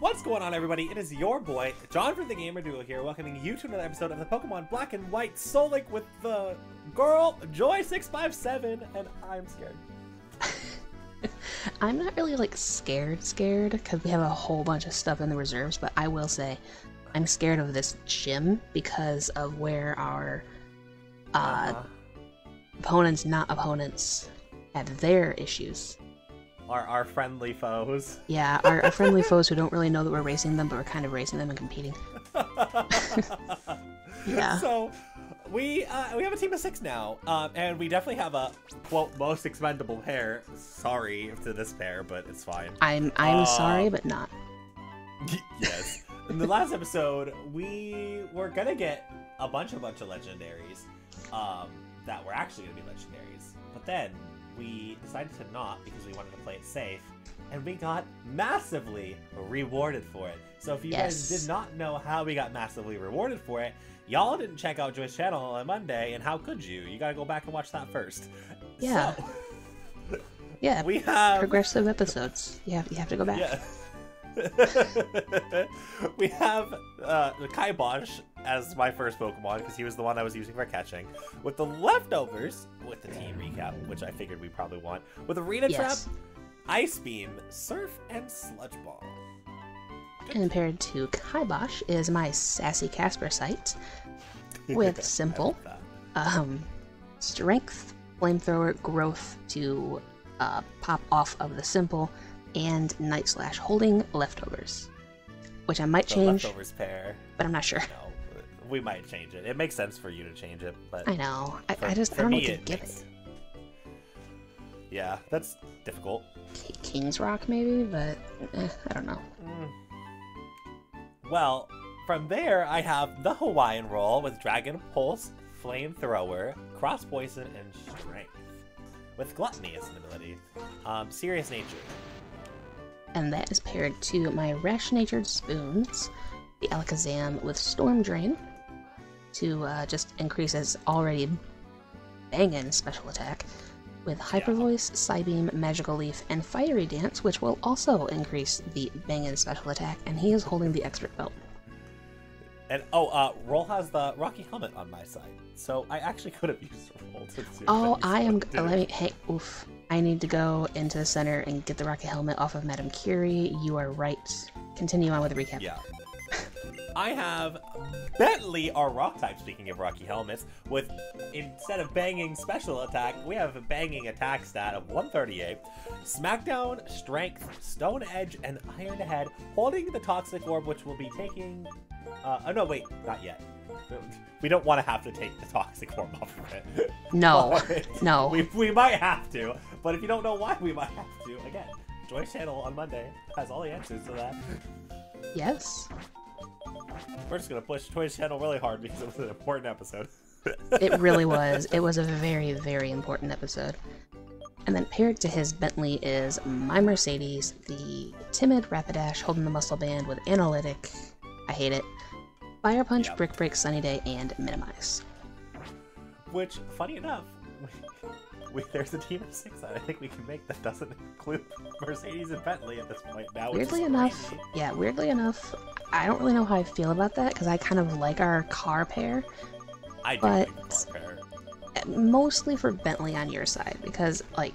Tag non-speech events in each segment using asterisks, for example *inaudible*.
What's going on, everybody? It is your boy, John from the Gamer Duo here, welcoming you to another episode of the Pokemon Black and White Soul Link with the girl, Joy657, and I'm scared. *laughs* I'm not really like scared, scared, because we have a whole bunch of stuff in the reserves, but I will say I'm scared of this gym because of where our uh, Uh, opponents, not opponents, have their issues. Our, our friendly foes. Yeah, our, our friendly foes who don't really know that we're racing them, but we're kind of racing them and competing. *laughs* Yeah. So, we uh, we have a team of six now, um, and we definitely have a quote most expendable pair. Sorry to this pair, but it's fine. I'm I'm Uh, sorry, but not. yes. In the last episode, we were gonna get a bunch of bunch of legendaries um, that were actually gonna be legendaries, but then we decided to not because we wanted to play it safe, and we got massively rewarded for it. So if you guys did not know how we got massively rewarded for it, y'all didn't check out Joy's channel on Monday, and how could you? You gotta go back and watch that first. Yeah. So, *laughs* Yeah, we have progressive episodes. You have you have to go back. yeah. *laughs* we have uh, the Kaibosh as my first Pokemon because he was the one I was using for catching. With the leftovers, with the team recap, which I figured we probably want, with Arena Yes. Trap, Ice Beam, Surf, and Sludge Ball. And paired to Kaibosh is my sassy Casper site with *laughs* simple I love that. um, strength, flamethrower, growth to uh, pop off of the simple, and night slash holding leftovers, which I might The change, leftovers pair. but I'm not sure. No, we might change it. It makes sense for you to change it, but I know. I, for- I just I don't know what to give makes- it. Yeah, that's difficult. King's Rock maybe, but eh, I don't know. Mm. Well, from there, I have the Hawaiian roll with Dragon Pulse, Flamethrower, Cross Poison, and Strength. With Gluttony as an ability. Um, Serious Nature. And that is paired to my Rash Natured Spoons, the Alakazam with Storm Drain, to uh, just increase its already banging special attack, with Hyper Voice, Psybeam, Magical Leaf, and Fiery Dance, which will also increase the banging special attack, and he is holding the expert belt. And oh, uh, Roll has the Rocky Helmet on my side. So I actually could have *laughs* used Roll to do Oh, I am. Let me. Hey, oof. I need to go into the center and get the Rocky Helmet off of Madame Curie. You are right. Continue on with the recap. Yeah. *laughs* I have Bentley, our rock type, speaking of Rocky Helmets, with instead of banging special attack, we have a banging attack stat of 138, Smackdown, Strength, Stone Edge, and Iron Head, holding the Toxic Orb, which will be taking. Uh, oh no, wait, not yet. *laughs* We don't want to have to take the Toxic Orb off of it. No, *laughs* no. We, we might have to, but if you don't know why we might have to, again, Joy's channel on Monday has all the answers to that. Yes. We're just gonna push Joy's channel really hard because it was an important episode. *laughs* It really was. It was a very, very important episode. And then paired to his Bentley is my Mercedes, the timid Rapidash holding the muscle band with analytic. I hate it. Fire Punch, Yep. Brick Break, Sunny Day, and Minimize. Which, funny enough, *laughs* we, there's a team of six that I think we can make that doesn't include *laughs* Mercedes and Bentley at this point now. Weirdly enough, crazy. yeah, weirdly enough, I don't really know how I feel about that because I kind of like our car pair, I do but- the car pair. mostly for Bentley on your side because, like,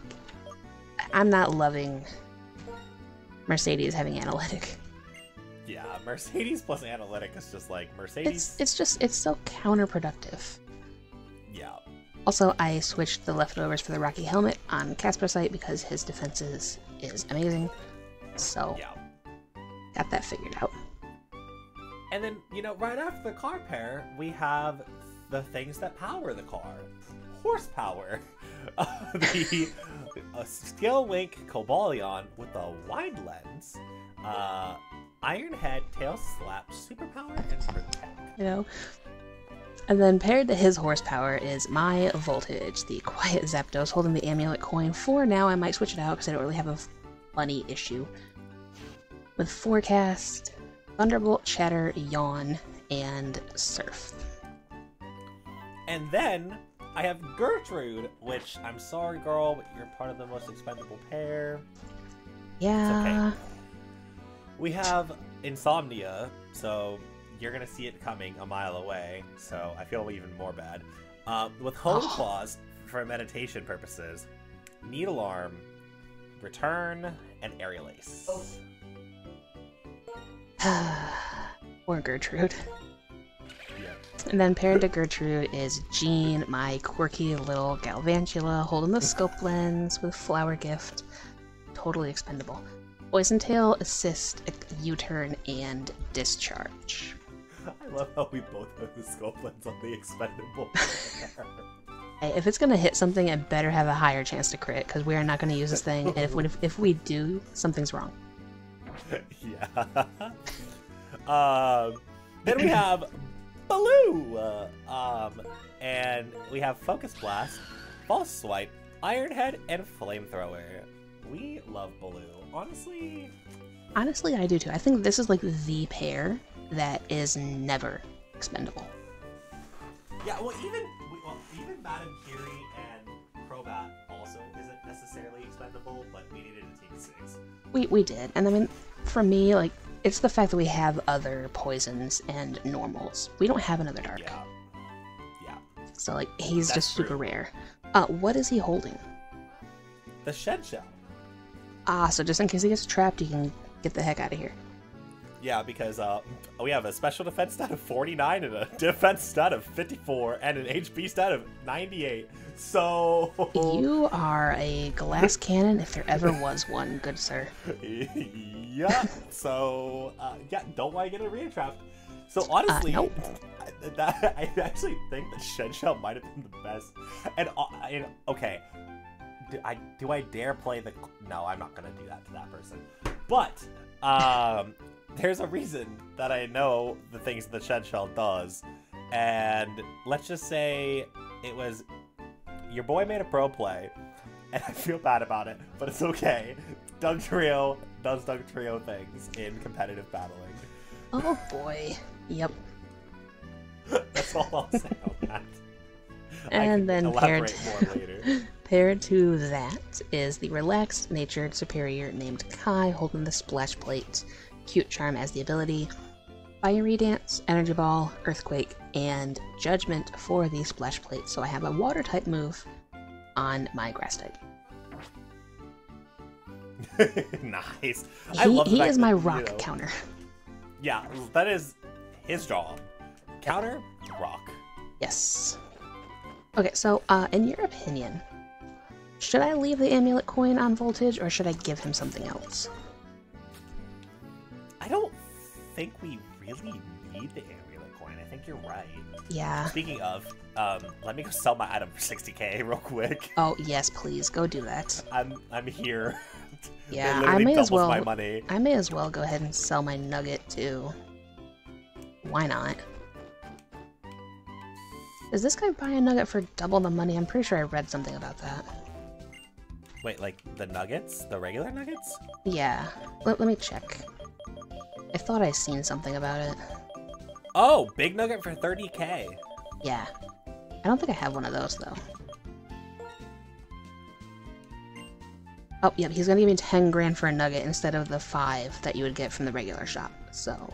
I'm not loving Mercedes having analytic. Yeah, *laughs* Mercedes plus analytic is just like Mercedes. It's it's just it's so counterproductive. yeah, Also, I switched the leftovers for the Rocky helmet on Casper site because his defenses is amazing. So yeah. got that figured out. And then, you know, right after the car pair, we have the things that power the car. Horsepower. *laughs* Uh, the *laughs* uh, Skill Link Cobalion with a wide lens. Uh, Iron Head, Tail Slap, Superpower, and Protect. You know. And then paired to his horsepower is my voltage, the quiet Zapdos holding the amulet coin. For now, I might switch it out because I don't really have a funny issue. With forecast, Thunderbolt, Chatter, Yawn, and Surf. And then I have Gertrude, which I'm sorry, girl, but you're part of the most expendable pair. Yeah. We have insomnia, so you're gonna see it coming a mile away. So I feel even more bad. Um, with *sighs* hone claws for meditation purposes, needle arm, return, and aerial ace. Poor Gertrude. And then paired to Gertrude is Jean, my quirky little Galvantula, holding the scope lens with Flower Gift. Totally expendable. Poison Tail, Assist, U-Turn, and Discharge. I love how we both have the scope lens on the expendable. *laughs* If it's gonna hit something, it better have a higher chance to crit, because we are not gonna use this thing, and if, if, if we do, something's wrong. *laughs* yeah. um, then we have Baloo, uh, um, and we have Focus Blast, False Swipe, Iron Head, and Flamethrower. We love Baloo. Honestly, Honestly, I do too. I think this is like the pair that is never expendable. yeah. Well, even well, even Madam Fury and Crobat also isn't necessarily expendable, but we needed to take six. We we did, and I mean, for me, like it's the fact that we have other poisons and normals. We don't have another dark, Yeah. Yeah. so like he's That's just super true. rare. Uh, what is he holding? The Shed Shell. Ah, so just in case he gets trapped, he can get the heck out of here. Yeah, because uh, we have a special defense stat of 49 and a *laughs* defense stat of 54 and an HP stat of 98. So You *laughs* are a glass cannon if there ever was one, good sir. *laughs* yeah. So uh, yeah, don't want to get a rear trapped. So honestly, nope. I- that, I actually think that Shed Shell might have been the best. And, uh, and okay, do I do I dare play the? No, I'm not gonna do that to that person. But um, *laughs* there's a reason that I know the things that Shed Shell does, and let's just say it was your boy made a pro play, *laughs* and I feel bad about it, but it's okay. Dugtrio does Doug Trio things in competitive battling. Oh boy. Yep. *laughs* That's all I'll say on that. And then elaborate paired- more later. Paired to that is the relaxed natured Serperior named Kai holding the splash plate, cute charm as the ability, fiery dance, energy ball, earthquake, and judgment for the splash plate. So I have a water type move on my grass type. *laughs* nice. He, I love he is my you rock know- counter. Yeah, that is his job. Counter, rock. Yes. Okay, so uh, in your opinion, should I leave the amulet coin on voltage or should I give him something else? I don't think we really need the amulet coin. I think you're right. Yeah. Speaking of, um, let me go sell my item for 60k real quick. Oh yes, please go do that. I'm I'm here. *laughs* Yeah, I may as well- money. I may as well go ahead and sell my nugget too. Why not? Does this guy buy a nugget for double the money? I'm pretty sure I read something about that. Wait, like the nuggets? The regular nuggets? Yeah. Let, let me check. I thought I seen something about it. Oh, big nugget for 30k. Yeah. I don't think I have one of those though. Oh, yep, he's gonna give me 10 grand for a nugget instead of the 5 that you would get from the regular shop. So.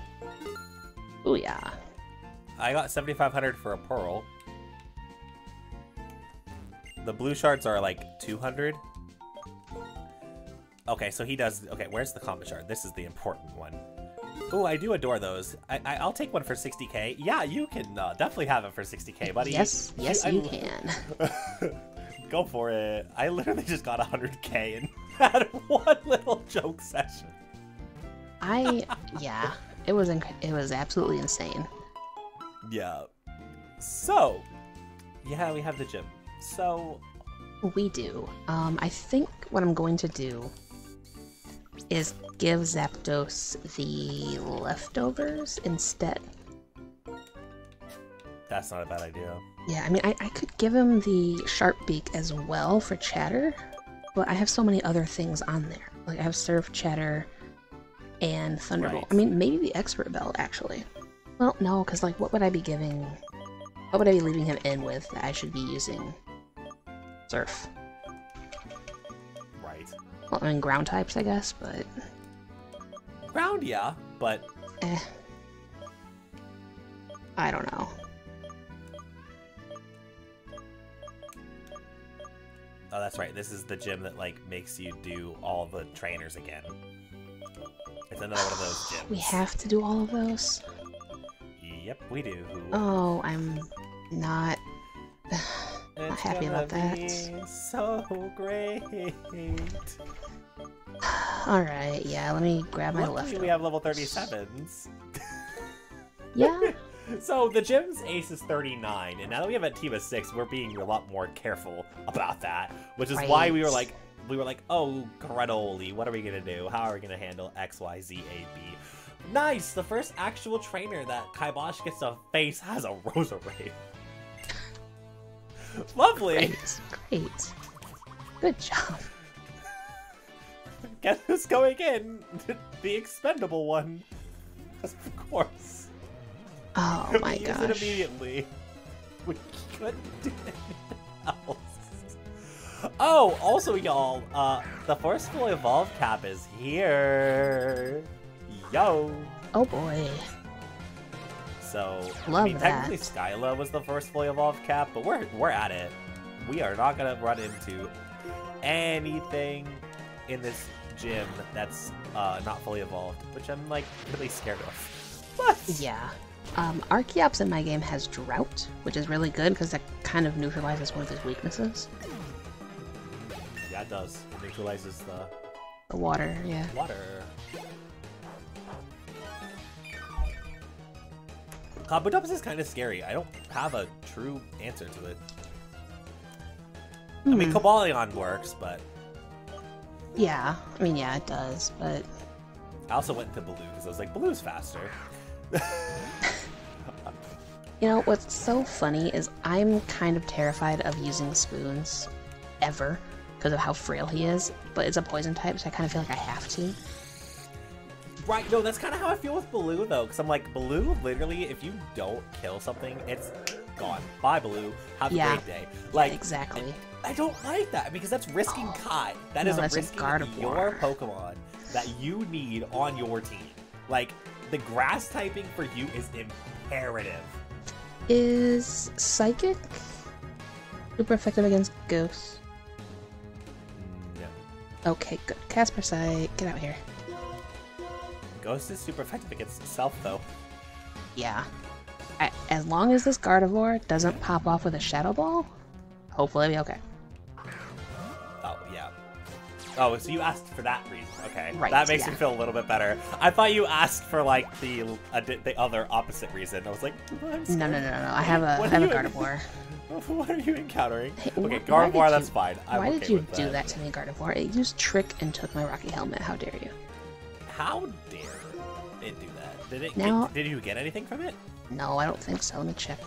Oh yeah. I got 7,500 for a pearl. The blue shards are like 200. Okay, so he does. Okay, where's the comet shard? This is the important one. Ooh, I do adore those. I, I I'll take one for 60k. Yeah, you can uh, definitely have it for 60k, buddy. Yes, yes, I- you can. *laughs* *laughs* Go for it. I literally just got 100k and *laughs* had one little joke session. I yeah, it was inc- it was absolutely insane. Yeah. So, yeah, we have the gym. So, We do. Um, I think what I'm going to do is give Zapdos the leftovers instead. that's not a bad idea. Yeah, I mean, I, I could give him the sharp beak as well for chatter, but I have so many other things on there. Like I have surf chatter and thunderbolt. I mean, maybe the expert belt actually. Well, no, because like, what would I be giving? What would I be leaving him in with that I should be using? Surf. Right. Well, I mean, ground types, I guess, but Ground, yeah, but Eh. I don't know. Oh, that's right. This is the gym that like makes you do all the trainers again. It's another one of those *sighs* gyms. We have to do all of those? Yep, we do. Oh, I'm not happy about that. So great. Alright, yeah, let me grab my Luckily, left. we have level 37s. Yeah, *laughs* So the gym's ace is 39, and now that we have a team of six, we're being a lot more careful about that. Which is why we were like, we were like, oh, Gretoli, what are we gonna do? How are we gonna handle X, Y, Z, A, B? Nice! The first actual trainer that Kaibosh gets to face has a *laughs* Roserade. Lovely! great, great. Good job. Guess who's going in? *laughs* the expendable one. Of course. Oh *laughs* my we use it immediately. We couldn't do anything else. Oh, also, y'all, uh, the Forceful Evolve cap is here. Yo. Oh boy. So, I Love mean, technically, that. Skyla was the first fully evolved cap, but we're we're at it. We are not gonna run into anything in this gym that's uh, not fully evolved, which I'm like really scared of. *laughs* But Yeah. Um, Archeops in my game has Drought, which is really good because that kind of neutralizes one of his weaknesses. yeah, it does. It neutralizes the The water, yeah. water. Kabutops is kind of scary. I don't have a true answer to it. I mean, Hmm. Cobalion works, but Yeah, I mean, yeah, it does, but I also went into Blue because I was like, Blue's faster. you know what's so funny is I'm kind of terrified of using spoons ever because of how frail he is, but it's a poison type, so I kind of feel like I have to. Right, no, that's kind of how I feel with Baloo, though, because I'm like, Baloo, literally, if you don't kill something, it's gone. Bye, Baloo. Have Yeah. a great day. Like, exactly. I don't like that because that's risking Kai. That No, is a that's risking your Pokemon that you need on your team. Like, the grass typing for you is imperative. Is Psychic super effective against ghosts? No. Okay, good. Casper Psych, get out here. Ghost is super effective against itself, though. Yeah. I, as long as this Gardevoir doesn't pop off with a Shadow Ball, hopefully it'll be okay. Oh, yeah. Oh, so you asked for that reason. Okay. Right, That makes yeah. me feel a little bit better. I thought you asked for, like, the uh, the other opposite reason. I was like, I'm No, no, no, no, no. I have a, I What have a Gardevoir. *laughs* What are you encountering? Hey, okay, Gardevoir, you- that's fine. I'm Why okay did you do that to me, Gardevoir? It used Trick and took my Rocky Helmet. How dare you? How dare it do that? Did it? Now- did, did you get anything from it? No, I don't think so. Let me check.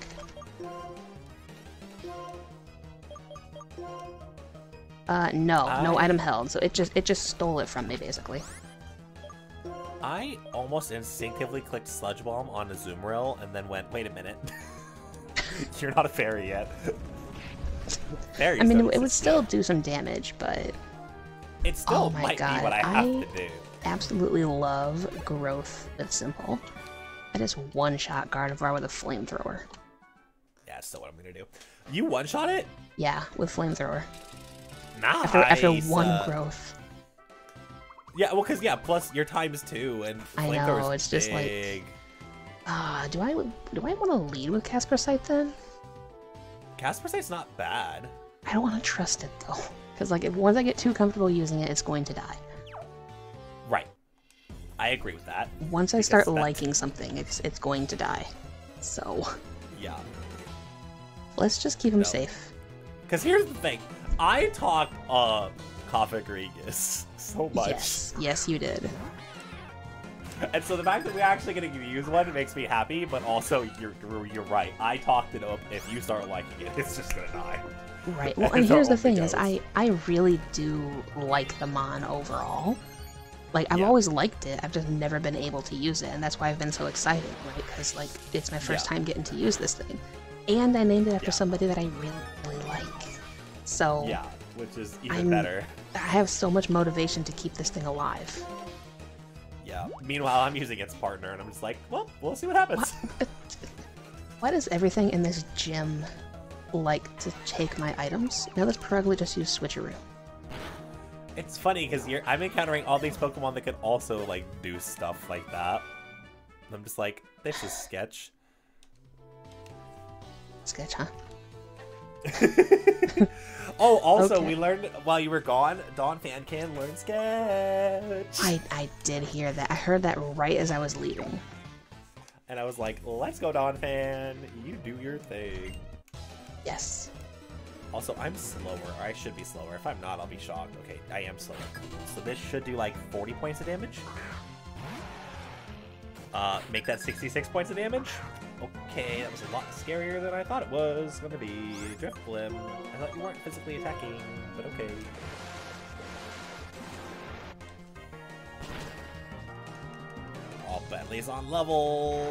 Uh, no, no item held. So it just it just stole it from me, basically. I almost instinctively clicked Sludge Bomb on a Zoom rail and then went, wait a minute. *laughs* You're not a fairy yet. *laughs* Fairies I mean, it, it would still do some damage, but It still Oh my might God, be what I have I- to do. absolutely love growth with simple. I just one shot Gardevoir with a flamethrower. Yeah, that's still what I'm gonna do. You one shot it? Yeah, with flamethrower. Nice. After after one uh, growth. Yeah, well, cause yeah, plus your times two and I know, it's just like- big. Ah, do I do I want to lead with Casper Sight then? Casper Sight's not bad. I don't want to trust it though, because like if once I get too comfortable using it, it's going to die. I agree with that. Once I start liking something, it's it's going to die. So Yeah. let's just keep him No. safe. Because here's the thing. I talked uh Cofagrigus so much. Yes, yes, you did. And so the fact that we're actually getting to use one makes me happy, but also you're you're right. I talked it up. If you start liking it, it's just gonna die. Right. *laughs* Well, and here's the thing: is. I I really do like the Mon overall. Like I've Yeah. always liked it. I've just never been able to use it, and that's why I've been so excited, right? Because like it's my first Yeah. time getting to use this thing, and I named it after Yeah. somebody that I really really like. So Yeah, which is even I'm- better. I have so much motivation to keep this thing alive. Yeah. Yeah. Meanwhile, I'm using its partner, and I'm just like, well, we'll see what happens. *laughs* Why does everything in this gym like to take my items? Now let's probably just use switcheroo. It's funny because you're I'm encountering all these Pokemon that could also like do stuff like that. And I'm just like, this is sketch. Sketch, huh? *laughs* oh, also Okay. we learned while you were gone, Donphan can learn sketch. I I did hear that. I heard that right as I was leaving. And I was like, let's go, Donphan. You do your thing. Yes. Also, I'm slower. Or I should be slower. If I'm not, I'll be shocked. Okay, I am slower. So this should do like 40 points of damage. Uh, make that 66 points of damage. Okay, that was a lot scarier than I thought it was gonna be. Drifblim. I thought you weren't physically attacking, but okay. Oh, Bentley's on level.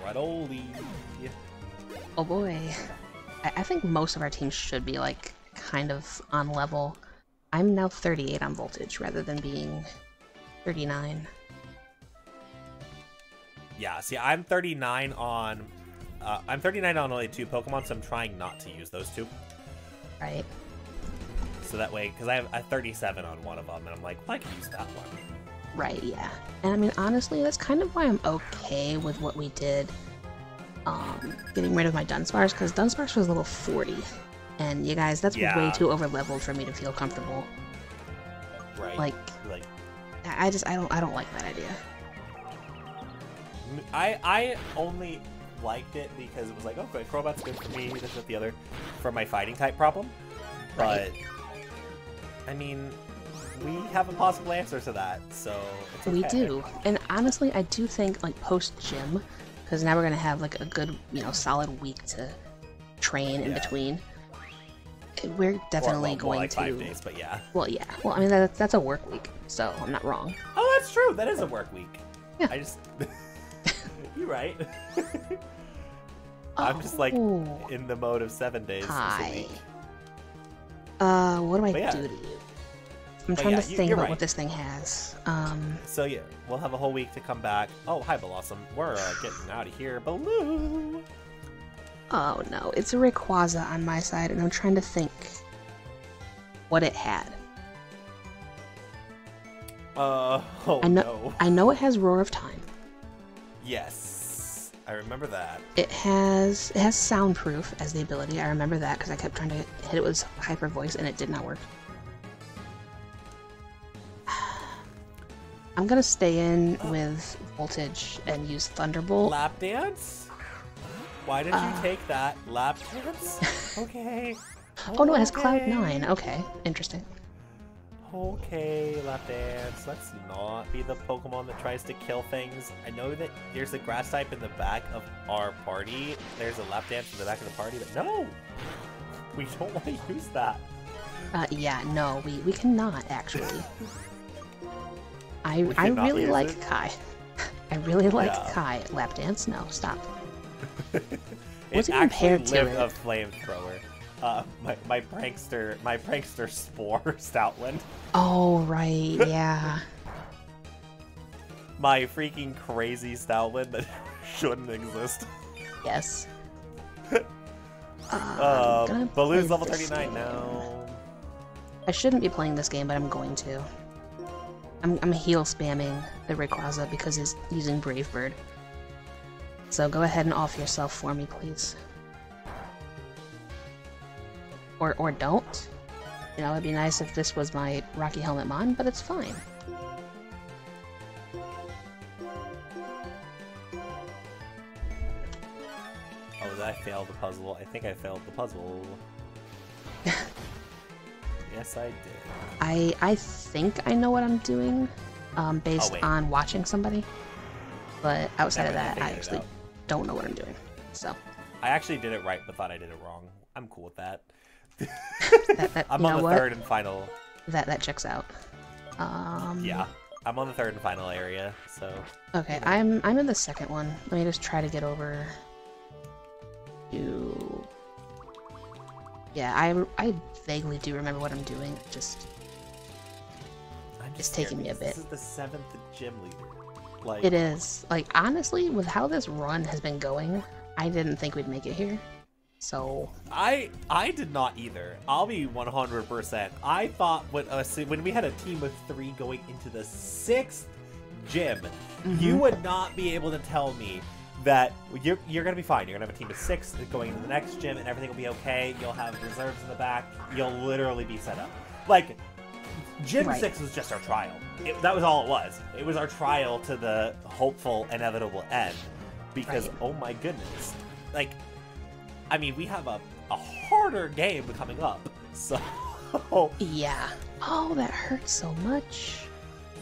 Alright, Oh boy. I, I think most of our teams should be like kind of on level. I'm now 38 on voltage rather than being 39. Yeah, see, I'm 39 on. Uh, I'm 39 on only two Pokemon, so I'm trying not to use those two. Right? So that way, because I have a 37 on one of them, and I'm like, well, I can use that one. Right, yeah. And I mean, honestly, that's kind of why I'm okay with what we did. Um, getting rid of my Dunsparce, because Dunsparce was level 40. And you guys, that's Yeah. way too over leveled for me to feel comfortable. Right. Like, like I just, I don't, I don't like that idea. I, I only liked it because it was like, okay, Crobat's good for me. This, that, the other, for my fighting type problem. But Right. I mean, we have a possible answer to that, so it's We do. And honestly, I do think, like, post gym, because now we're going to have, like, a good, you know, solid week to train in Yeah. between. We're Or, definitely well, going like to. five days, but yeah. Well, yeah. Well, I mean, that, that's a work week, so I'm not wrong. Oh, that's true. That is a work week. Yeah. I just. *laughs* You're right. I'm just like Oh, in the mode of seven days. Hi. week. Uh, what do I yeah. do to you? I'm But trying yeah, to you- think about right. what this thing has. Um, So yeah, we'll have a whole week to come back. Oh, hi, Blossom. We're uh, getting out of here. Baloo. oh no, it's a Rayquaza on my side, and I'm trying to think what it had. Uh, oh I know, no. I know it has Roar of Time. Yes, I remember that. It has it has soundproof as the ability. I remember that because I kept trying to hit it with hyper voice and it did not work. I'm gonna stay in with voltage and use Thunderbolt. Lap dance. Why did you Uh. take that lap dance? *laughs* Okay. Oh no, it has Cloud 9. Okay, interesting. Okay, lap dance. Let's not be the Pokemon that tries to kill things. I know that there's a grass type in the back of our party. There's a lap dance in the back of the party, but no! *laughs* We don't want to use that. Uh, yeah, no, we we cannot actually. *laughs* I I really like it? Kai. *laughs* I really like Yeah. Kai. Lap dance? No, stop. *laughs* What's it compared to it? a flamethrower. Uh, my, my prankster, my prankster *laughs* spore, Stoutland. Oh right, yeah. My freaking crazy Stoutland that shouldn't exist. Yes. Uh, Baloo's level 39 game. now. I shouldn't be playing this game, but I'm going to. I'm, I'm heal spamming the Rayquaza because he's using Brave Bird. So go ahead and off yourself for me, please. Or or don't. You know, it'd be nice if this was my Rocky Helmet Mon, but it's fine. Oh, did I fail the puzzle? I think I failed the puzzle. *laughs* yes, I did. I I think I know what I'm doing, um, based Oh, on watching somebody. But outside Never of that, I actually don't know what I'm doing. So I actually did it right, but thought I did it wrong. I'm cool with that. that, that *laughs* I'm on the what? third and final. That that checks out. Um, Yeah, I'm on the third and final area. So Okay, I'm I'm in the second one. Let me just try to get over to. Yeah, I I vaguely do remember what I'm doing. Just I'm It's taking me a bit. This is the seventh gym leader. Like It is. Like, honestly, with how this run has been going, I didn't think we'd make it here. So, I I did not either. I'll be 100%. I thought when uh, when we had a team of three going into the sixth gym, you Mhm. would not be able to tell me that you're you're gonna be fine. You're gonna have a team of six going into the next gym, and everything will be okay. You'll have reserves in the back. You'll literally be set up. Like Gym Right. six was just our trial. It, that was all it was. It was our trial to the hopeful, inevitable end. Because Right. oh my goodness, like, I mean, we have a a harder game coming up. *laughs* So yeah. Oh, that hurts so much.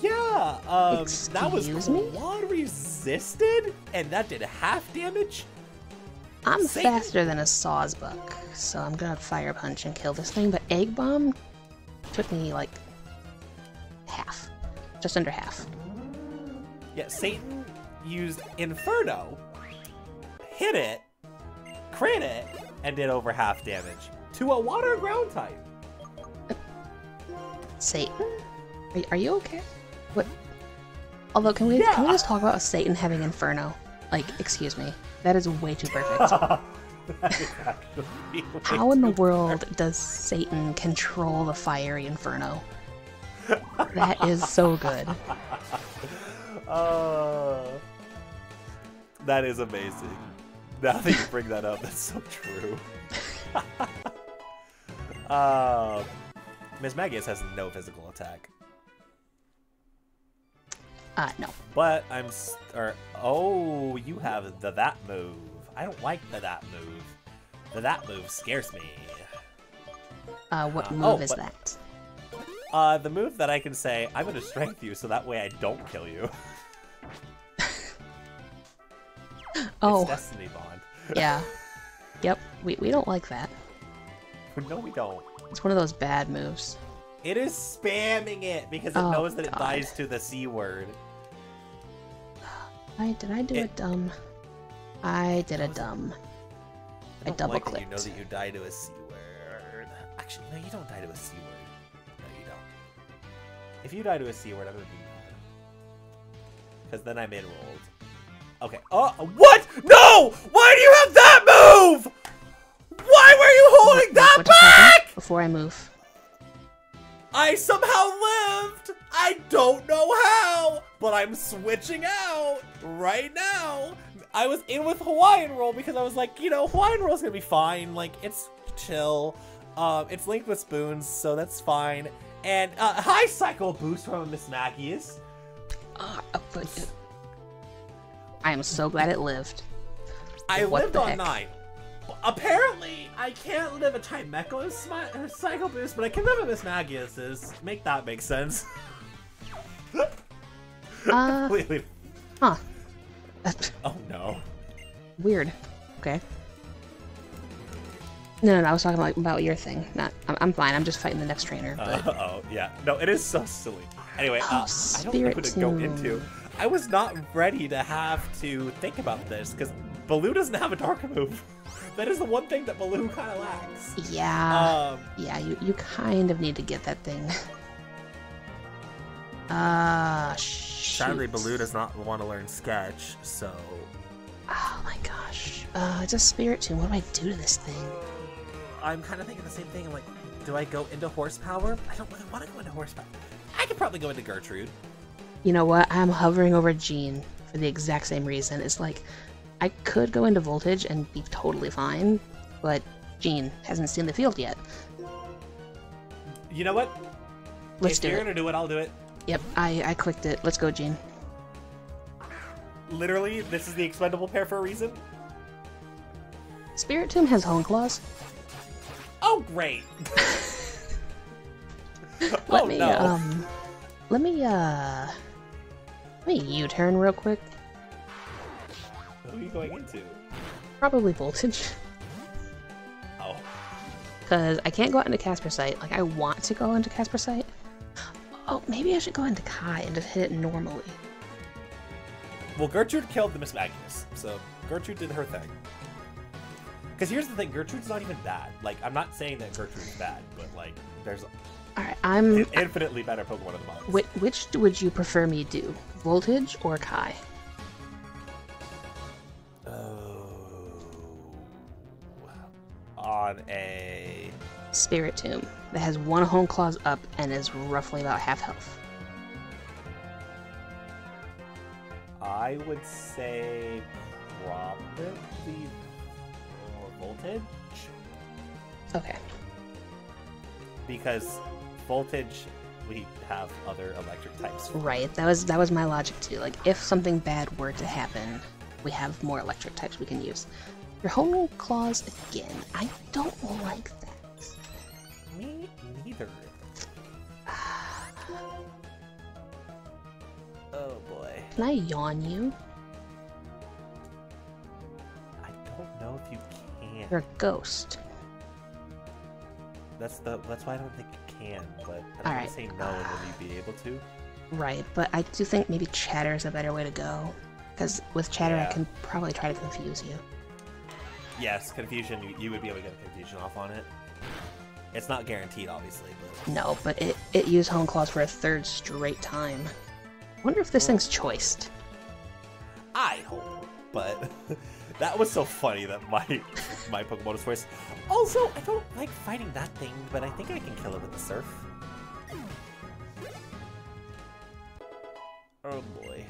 Yeah, um, that was quad resisted, and that did half damage. I'm Satan. faster than a Sawsbuck, so I'm gonna Fire Punch and kill this thing, but Egg Bomb took me like half. Just under half. Yeah, Satan used Inferno, hit it, crit it, and did over half damage to a water ground type. Satan? Are, are you okay? What? Although, can we can we just talk about Satan having Inferno? Like, excuse me, that is way too perfect. *laughs* That is actually way How in the world does Satan control the fiery Inferno? That is so good. *laughs* Uh, that is amazing. Now that you bring that up, that's so true. *laughs* uh, Mismagius has no physical attack, Uh, no. but I'm or oh, you have the that move. I don't like the that move. The that move scares me. Uh, what Uh, move oh, is but- that? Uh, the move that I can say, I'm gonna strength you so that way I don't kill you. *laughs* It's Oh, Destiny Bond. *laughs* yeah. Yep, we, we don't like that. no, we don't. It's one of those bad moves. It is spamming it because it Oh, knows that it dies to the C word. I did I do a It- dumb? I did a dumb. I, I double like that you know that you die to a C word. Actually, no, you don't die to a C word. No, you don't. If you die to a C word, I'm gonna be mad. Because then I'm enrolled. Okay. Oh, what? No! Why do you have that move? Why were you holding that what just back? Before I move. I somehow lived! I don't know how, but I'm switching out right now. I was in with Hawaiian Roll because I was like, you know, Hawaiian Roll's gonna be fine. Like, it's chill. Um, it's linked with spoons, so that's fine. And uh, high Psycho Boost from Mismagius. Ah, uh, but I am so glad it lived. I What lived on heck? nine. Apparently, I can't live a Chimecho's Psycho Boost, but I can live a Mismagius's. Make that make sense. Uh, *laughs* Completely. huh. Oh no. Weird. Okay. No, no, no, I was talking about, about your thing. Not, I'm, I'm fine. I'm just fighting the next trainer. Uh, *laughs* oh, yeah. No, it is so silly. Anyway, Oh, uh, I don't know who to go into. I was not ready to have to think about this because Baloo doesn't have a dark move. *laughs* that is the one thing that Baloo kind of lacks. yeah, Um, yeah, you, you kind of need to get that thing. *laughs* Ah, shoot. sadly, Baloo does not want to learn Sketch, so Oh my gosh. Uh, it's a Spiritomb. What do I do to this thing? I'm kind of thinking the same thing. I'm like, do I go into horsepower? I don't really want to go into horsepower. I could probably go into Gertrude. You know what? I'm hovering over Jean for the exact same reason. It's like I could go into voltage and be totally fine, but Gene hasn't seen the field yet. You know what? Let's if do you're it. gonna do it, I'll do it. Yep, I, I clicked it. Let's go, Gene. Literally, this is the expendable pair for a reason. Spiritomb has Hone Claws. Oh, great. *laughs* Let oh me no. um let me uh let me U-turn real quick. Are you going into? Probably voltage. Oh. Because I can't go out into Casper Sight. Like I want to go into Casper Sight. Oh, maybe I should go into Kai and just hit it normally. Well, Gertrude killed the Mismagius, so Gertrude did her thing. Because here's the thing, Gertrude's not even bad. Like, I'm not saying that Gertrude's bad, but like, there's Alright, I'm. In- infinitely better Pokemon in the box. Which, which would you prefer me do? Voltage or Kai? On a. Spiritomb that has one Hone Claws up and is roughly about half health. I would say probably more voltage Okay. because voltage we have other electric types. Right. That was that was my logic too. Like if something bad were to happen, we have more electric types we can use. Your Hone Claws again. I don't like that. Me neither. *sighs* oh boy. Can I yawn you? I don't know if you can. You're a ghost. That's the that's why I don't think you can, but I don't Alright. say no and then you'd be able to. Right, but I do think maybe Chatter is a better way to go. Because with Chatter, Yeah. I can probably try to confuse you. Yes, confusion you, you would be able to get a confusion off on it. It's not guaranteed obviously, but No, but it, it used Hone Claws for a third straight time. wonder if this thing's choiced. I hope. But *laughs* that was so funny that my *laughs* my Pokemon was first. Also, I don't like fighting that thing, but I think I can kill it with the surf. Oh boy.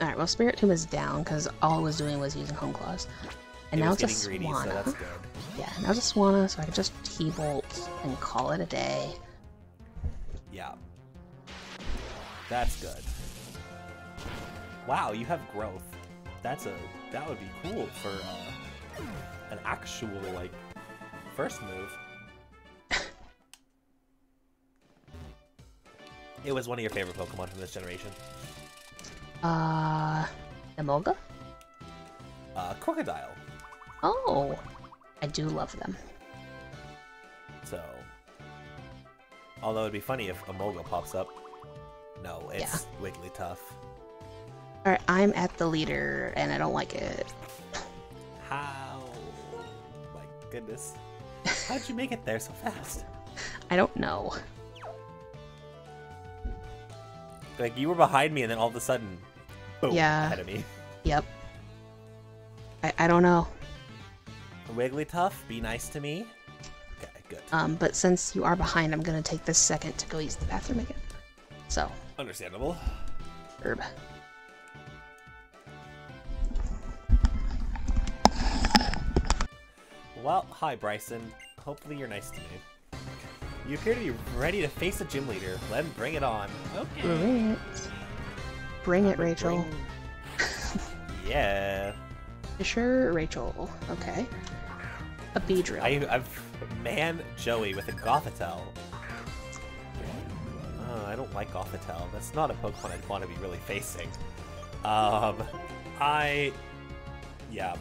Alright, well, Spiritomb is down because all it was doing was using Hone Claws. And now it's a greedy, Swanna. so. Yeah, now it's a Swanna, so I can just T-Bolt and call it a day. Yeah. That's good. Wow, you have growth. That's a that would be cool for uh, an actual like first move. it was one of your favorite Pokemon from this generation. Uh, Emolga? Uh, Krookodile. Oh, I do love them. So, although it'd be funny if Emolga pops up. No, it's Wigglytuff. Alright, I'm at the leader and I don't like it. How? My goodness. How'd you make it there so fast? *laughs* I don't know. Like you were behind me, and then all of a sudden, boom, Yeah. ahead of me. Yep. I, I don't know. Wigglytuff, be nice to me. Okay, good. Um, but since you are behind, I'm gonna take this second to go use the bathroom again. So, Understandable. herb. Well, hi Brycen. Hopefully you're nice to me. You appear to be ready to face a gym leader. Then bring it on. Okay. Bring it. Bring it, Rachel. Yeah. *laughs* Sure, Rachel. Okay. A Beedrill. I, I've man Joey with a Gothitelle. Oh, I don't like Gothitelle. That's not a Pokemon I'd want to be really facing. Um, I, yeah,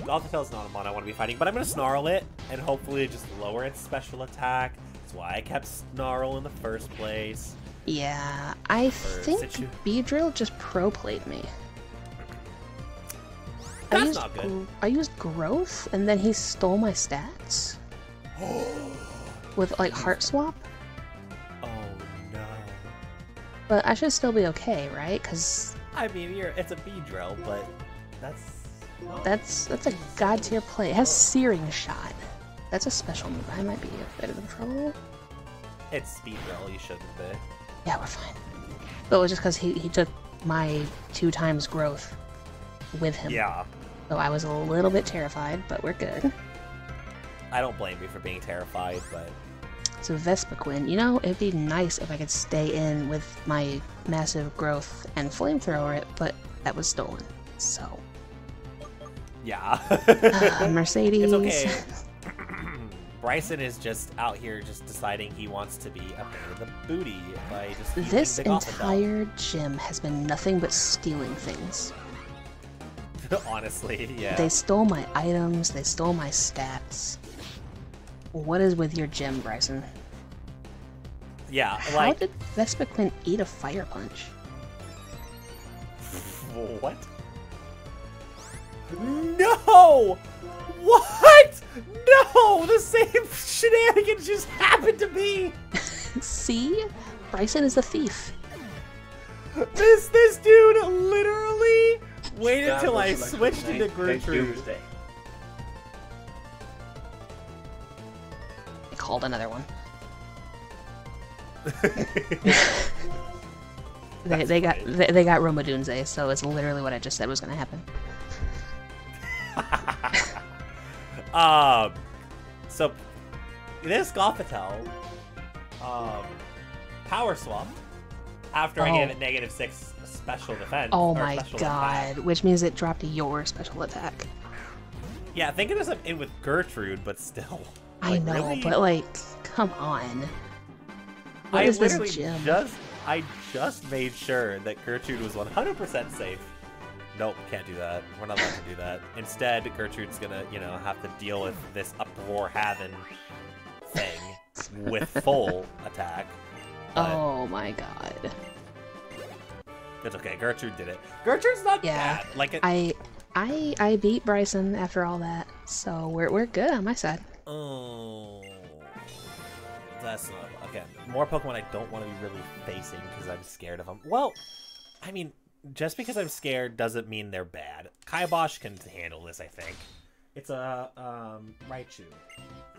Gothitelle's not a mon I want to be fighting, but I'm gonna Snarl it and hopefully just lower its special attack. That's why I kept Snarl in the first place. Yeah, I think situ- Beedrill just pro played me. I That's used not good. I used growth, and then he stole my stats with like heart swap. Oh no. But I should still be okay, right? Because I mean, you're it's a Beedrill, but that's that's that's a god tier play. It has Searing Shot. That's a special move. I might be a bit of trouble. it's Speedrill. You shouldn't be. Yeah, we're fine. But it was just because he, he took my two times growth with him. Yeah. So I was a little bit terrified, but we're good. I don't blame you for being terrified, but So Vespiquen, you know, it'd be nice if I could stay in with my massive growth and flamethrower it, but that was stolen. So yeah. *laughs* uh, Mercedes. It's okay. *clears throat* Brycen is just out here just deciding he wants to be a pain of the booty by just This entire gym has been nothing but stealing things. *laughs* Honestly, yeah. They stole my items, they stole my stats. What is with your gym, Brycen? yeah, How like did Vespiquen eat a fire punch? what? No! What? No! The same shenanigans just happened to me. *laughs* See? Brycen is a thief. This this dude literally waited until I selected switched tonight. into Thanks, Gertrude. I called another one. *laughs* They, they got funny. they, they got Romadunze, so it's literally what I just said was gonna happen. *laughs* um, so this Gothitelle, um, power swap after I gave Oh. it negative six special defense. Oh my god, attack. which means it dropped your special attack. Yeah, think of this in with Gertrude, but still. I know, really? but like, come on. What I is this gym? just I just made sure that Gertrude was 100% safe. Nope, can't do that. We're not allowed to do that. Instead, Gertrude's gonna, you know, have to deal with this uproar having thing with full attack. But Oh my god. it's okay. Gertrude did it. Gertrude's not Yeah, bad. Like it. I I I beat Brycen after all that, so we're we're good on my side. Oh, that's not again. More Pokemon I don't want to be really facing because I'm scared of them. Well, I mean, just because I'm scared doesn't mean they're bad. Kaibosh can handle this, I think. It's a um, Raichu,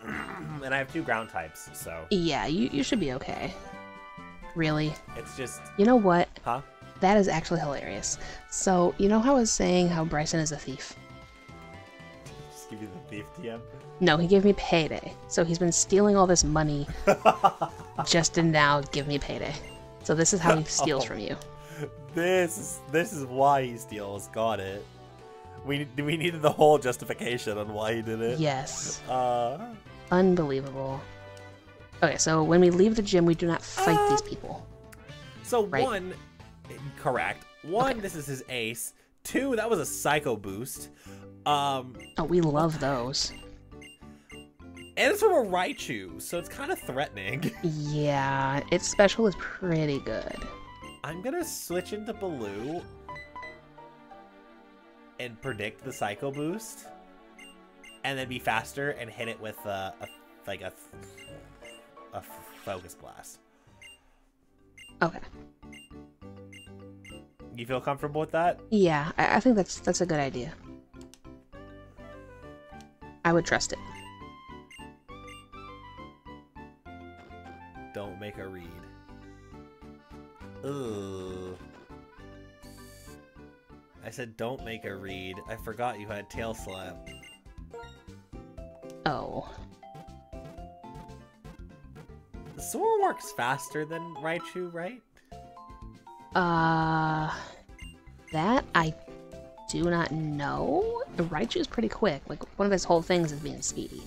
*clears throat* and I have two ground types, so Yeah, you you should be okay. Really? it's just, You know what? huh? That is actually hilarious. So, you know how I was saying how Brycen is a thief? Just give you the thief TM. No, he gave me payday. So he's been stealing all this money *laughs* just to now give me payday. So this is how he steals Oh. from you. This is this is why he steals. Got it. We we needed the whole justification on why he did it. Yes. Uh. Unbelievable. Okay, so when we leave the gym, we do not fight these Um, people. So Right. one, correct. One, Okay. this is his ace. Two, that was a psycho boost. Um, Oh, we love those. and it's from a Raichu, so it's kind of threatening. *laughs* Yeah, its special is pretty good. I'm gonna switch into Baloo and predict the psycho boost, and then be faster and hit it with a, a like a a focus blast. Okay. You feel comfortable with that? Yeah, I, I think that's that's a good idea. I would trust it. Don't make a read. Ugh. I said don't make a read. I forgot you had tail slap. Oh. Sora works faster than Raichu, right? Uh, that I do not know. Raichu is pretty quick. Like one of his whole things is being speedy.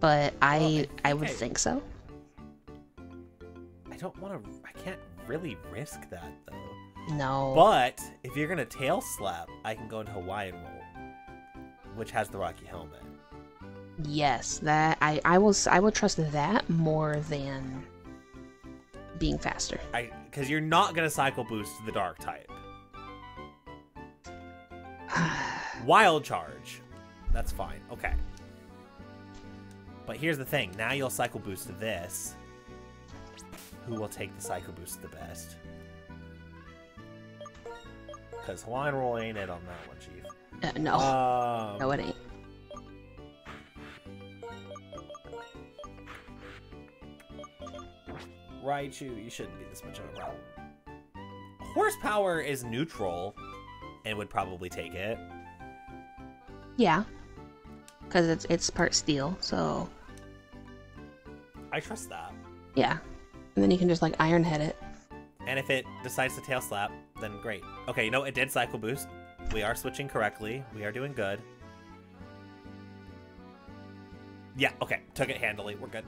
But I I would think so. I don't want to. I can't really risk that though. No. But if you're gonna tail slap, I can go into Hawaiian roll, which has the Rocky helmet. Yes, that I I will I will trust that more than being faster. I because you're not gonna psycho boost the dark type. *sighs* Wild charge. That's fine. Okay. But here's the thing. Now you'll psycho boost to this. Who will take the psycho boost the best? Because Hawaiian roll ain't it on that one, Chief. Uh, no, Um, no, it ain't. Raichu, you shouldn't be this much of a problem. Horsepower is neutral and would probably take it. Yeah, because it's it's part steel. So I trust that. yeah, and then you can just like iron head it. And if it decides to tail slap, then great. Okay, you know, it did psycho boost. We are switching correctly. We are doing good. Yeah, okay. Took it handily. We're good.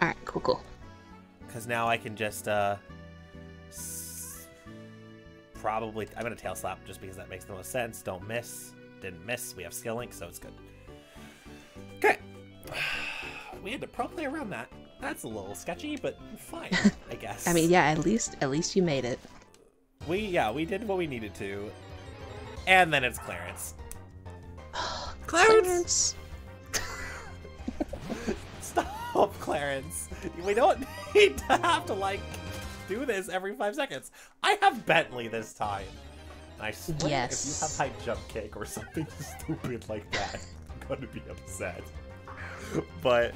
All right, cool, cool. Because now I can just, uh... s- Probably... I'm going to tail slap just because that makes the most sense. Don't miss. Didn't miss. We have skill link, so it's good. Okay. *sighs* We had to pro play around that. That's a little sketchy, but fine, I *laughs* guess. I mean, yeah, at least at least you made it. We yeah, we did what we needed to. And then it's Clarence. *sighs* Clarence! Clarence. Clarence. We don't *laughs* need to have to, like, do this every five seconds. I have Bentley this time. I swear Yes. if you have high jump kick or *laughs* something stupid like that, I'm gonna be upset. But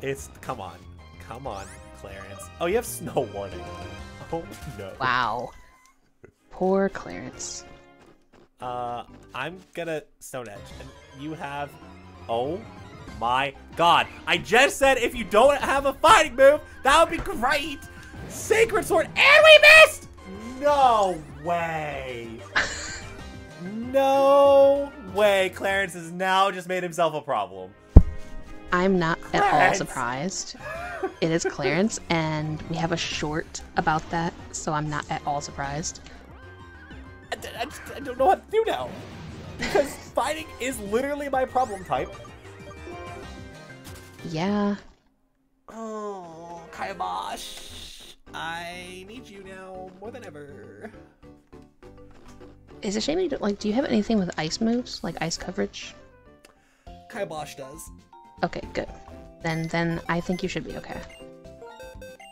it's come on. Come on, Clarence. Oh, you have snow warning. Oh no. Wow. Poor Clarence. Uh, I'm gonna Stone Edge, and you have. Oh my god! I just said if you don't have a fighting move, that would be great. Sacred Sword, and we missed. No way. *laughs* no way. Clarence has now just made himself a problem. I'm not at all surprised. *laughs* It is Clarence, and we have a short about that, so I'm not at all surprised. I, I I don't know what to do now because fighting is literally my problem type. Yeah, Oh, Kaibosh, I need you now more than ever. it's a shame you don't like. Do you have anything with ice moves, like ice coverage? Kaibosh does. Okay, good. Then, then I think you should be okay.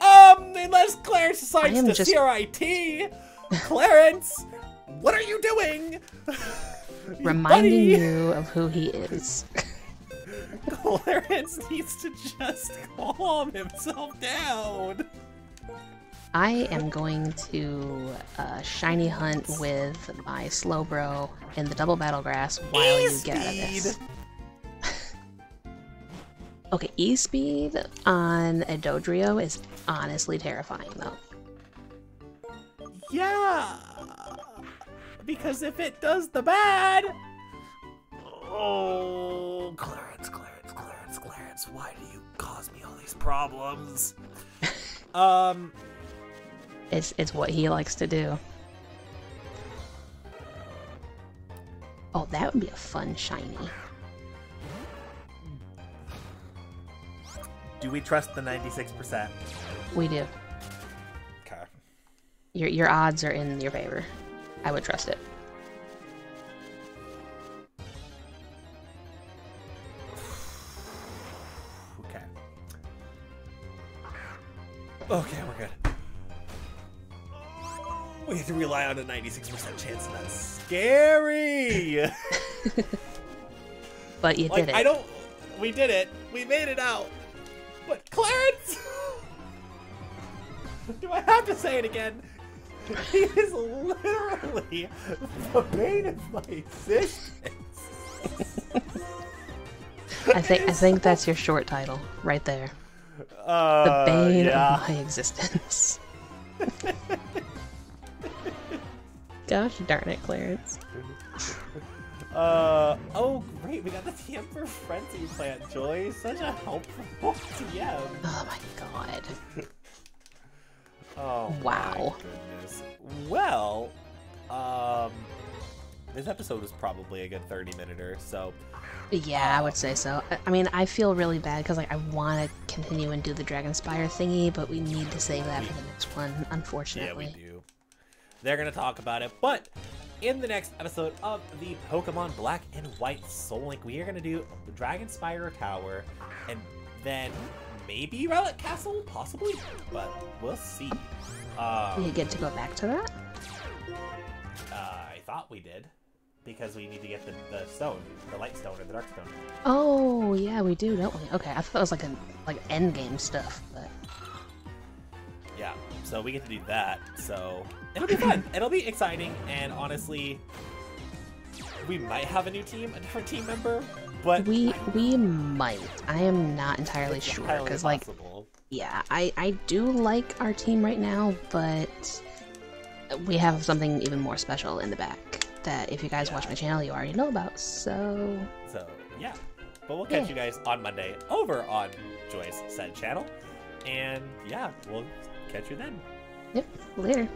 Um, unless Clarence decides to just- CRIT. Clarence, what are you doing? *laughs* Reminding Buddy, you of who he is. *laughs* Clarence *laughs* needs to just calm himself down. I am going to uh, shiny hunt with my Slowbro in the double battle grass while you get out of this. *laughs* Okay, E speed on a Dodrio is honestly terrifying though. Yeah, because if it does the bad. Oh, Clarence, Clarence, Clarence, Clarence, why do you cause me all these problems? *laughs* um, It's it's what he likes to do. Oh, that would be a fun shiny. do we trust the 96%? We do. Okay. Your your odds are in your favor. I would trust it. Okay, we're good. We have to rely on a 96% chance, and that's scary! *laughs* But you like, did it. I don't. We did it. We made it out. But Clarence! *laughs* Do I have to say it again? *laughs* He is literally the bane of my existence. I think I think that's your short title right there. The Uh, bane yeah. of my existence. *laughs* Gosh darn it, Clarence. Uh oh great, we got the TM for Frenzy Plant Joy. Such a helpful TM. Oh my god. *laughs* Oh Wow. Well, um this episode was probably a good 30 minute or so Yeah, I would say so. I- I mean, I feel really bad because like I want to continue and do the Dragon Spire thingy, but we need to save that for the next one, unfortunately. yeah, we do. They're gonna talk about it, but in the next episode of the Pokemon Black and White Soul Link, we are gonna do the Dragon Spire Tower, and then maybe Relic Castle, possibly, but we'll see. Um, You get to go back to that? Uh, I thought we did. Because we need to get the, the stone, the light stone or the dark stone. Oh, yeah, we do, don't we? Okay, I thought that was like a like end game stuff, but Yeah, so we get to do that. So it'll be fun. *laughs* it'll be exciting, and honestly, we might have a new team, a different team member, but we we might. I am not entirely sure because like yeah, I I do like our team right now, but we have something even more special in the back that if you guys watch my channel, you already know about. So So yeah, but we'll catch Yeah. you guys on Monday over on Joy's said channel, and yeah, we'll catch you then. yep, later.